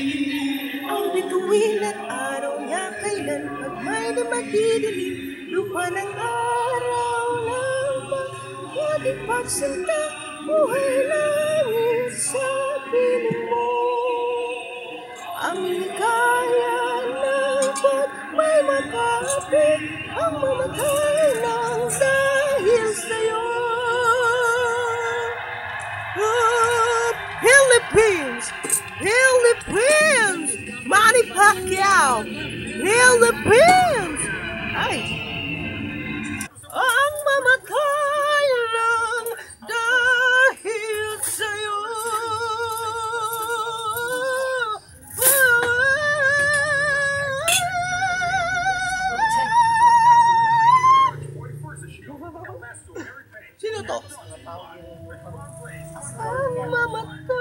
Ang bituin at araw niya kailan Pag may na magdidilim Lupa ng araw ng Lagi pagsalta Buhay langit sa piling mo. Ang likaya ng pag may makapit Ang mamatay ng dahil sa'yo. Oh, Philippines! Philippines! Manny Pacquiao! Philippines! Ay! Ang mamatay lang dahil sa'yo Sino to? Ang mamatay